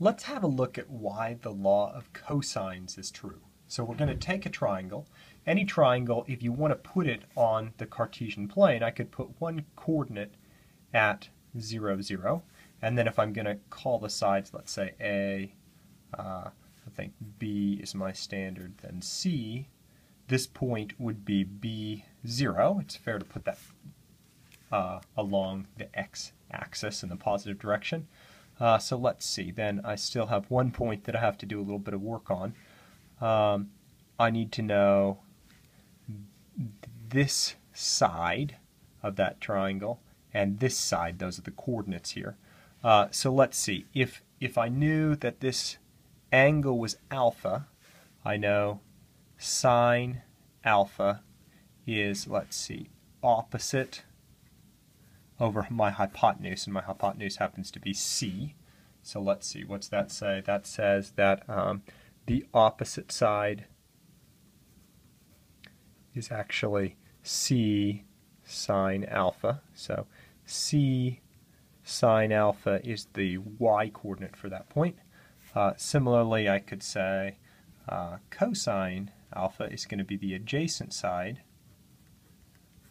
let's have a look at why the law of cosines is true. So we're going to take a triangle. Any triangle, if you want to put it on the Cartesian plane, I could put one coordinate at 0, 0. And then if I'm going to call the sides, let's say A, uh, I think B is my standard, then C, this point would be B0. It's fair to put that uh, along the x-axis in the positive direction. Uh, so let's see, then I still have one point that I have to do a little bit of work on. Um, I need to know this side of that triangle and this side, those are the coordinates here. Uh, so let's see, if, if I knew that this angle was alpha, I know sine alpha is, let's see, opposite over my hypotenuse, and my hypotenuse happens to be c. So let's see, what's that say? That says that um, the opposite side is actually c sine alpha. So c sine alpha is the y coordinate for that point. Uh, similarly, I could say uh, cosine alpha is going to be the adjacent side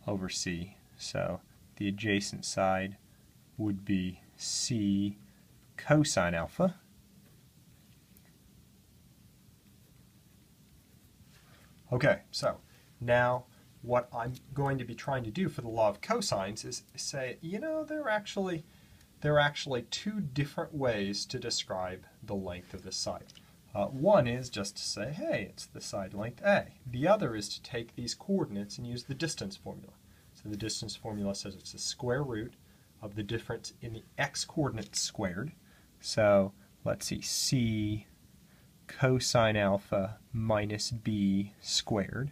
over c. So the adjacent side would be c cosine alpha. Okay, so now what I'm going to be trying to do for the law of cosines is say, you know, there are actually there are actually two different ways to describe the length of this side. Uh, one is just to say, hey, it's the side length A. The other is to take these coordinates and use the distance formula. So the distance formula says it's the square root of the difference in the x coordinates squared. So let's see, c cosine alpha minus b squared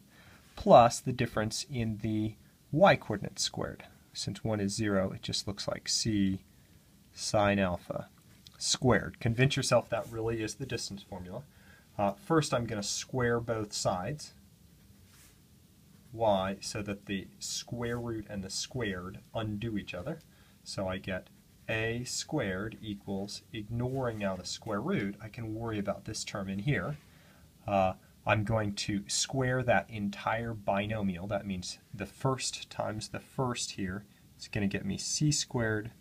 plus the difference in the y coordinates squared. Since 1 is 0, it just looks like c sine alpha squared. Convince yourself that really is the distance formula. Uh, first, I'm going to square both sides y so that the square root and the squared undo each other. So I get a squared equals, ignoring now the square root, I can worry about this term in here. Uh, I'm going to square that entire binomial. That means the first times the first here. It's going to get me c squared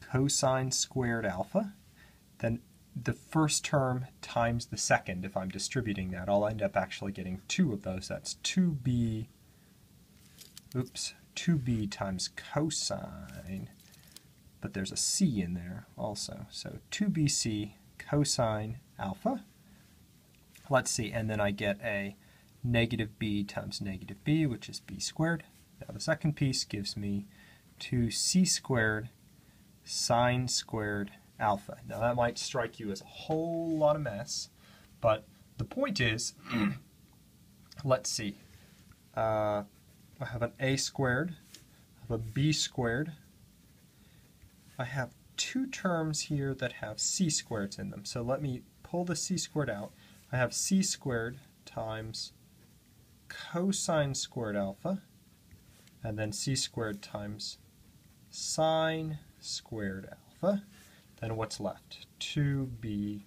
cosine squared alpha. Then the first term times the second, if I'm distributing that, I'll end up actually getting two of those. That's 2b, oops, 2b times cosine, but there's a c in there also. So 2bc cosine alpha. Let's see, and then I get a negative b times negative b, which is b squared. Now the second piece gives me 2c squared sine squared alpha. Now that might strike you as a whole lot of mess, but the point is, let's see, uh, I have an a squared, I have a b squared, I have two terms here that have c squareds in them. So let me pull the c squared out. I have c squared times cosine squared alpha, and then c squared times sine squared alpha. Then what's left? 2bc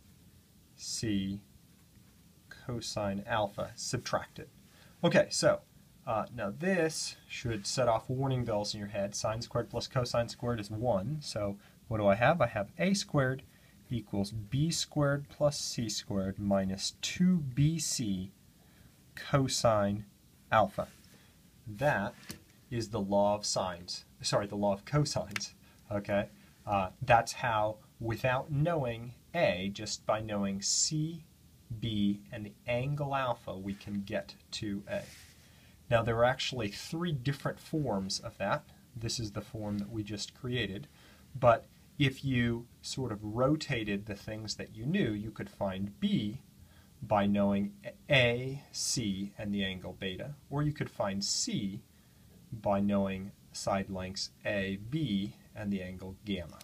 cosine alpha subtracted. Okay, so uh, now this should set off warning bells in your head. Sine squared plus cosine squared is 1. So what do I have? I have a squared equals b squared plus c squared minus 2bc cosine alpha. That is the law of sines. Sorry, the law of cosines. Okay, uh, that's how, without knowing A, just by knowing C, B, and the angle alpha, we can get to A. Now there are actually three different forms of that. This is the form that we just created. But if you sort of rotated the things that you knew, you could find B by knowing A, C, and the angle beta. Or you could find C by knowing side lengths A, B, and the angle gamma.